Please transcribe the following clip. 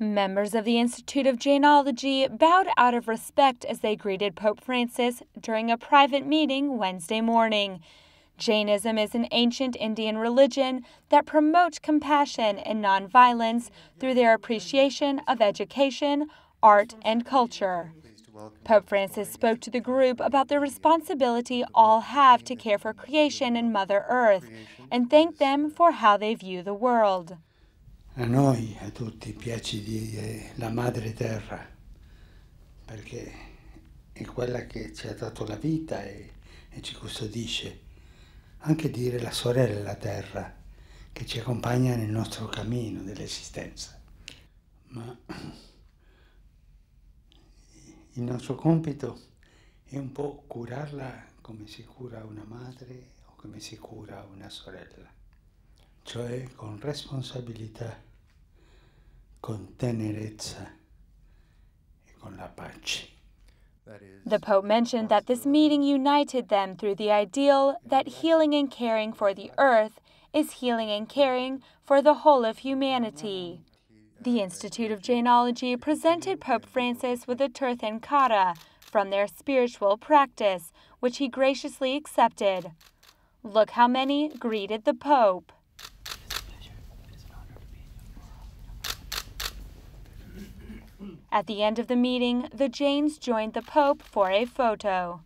Members of the Institute of Jainology bowed out of respect as they greeted Pope Francis during a private meeting Wednesday morning. Jainism is an ancient Indian religion that promotes compassion and nonviolence through their appreciation of education, art, and culture. Pope Francis spoke to the group about the responsibility all have to care for creation and Mother Earth and thanked them for how they view the world. A noi, a tutti, piace dire la madre terra, perché è quella che ci ha dato la vita e, e ci custodisce. Anche dire la sorella terra, che ci accompagna nel nostro cammino dell'esistenza. Ma il nostro compito è un po' curarla come si cura una madre o come si cura una sorella cioè con responsabilità, con tenerezza e con la pace. The Pope mentioned that this meeting united them through the ideal that healing and caring for the earth is healing and caring for the whole of humanity. The Institute of Jainology presented Pope Francis with a Tirthankara from their spiritual practice, which he graciously accepted. Look how many greeted the Pope. At the end of the meeting, the Jains joined the Pope for a photo.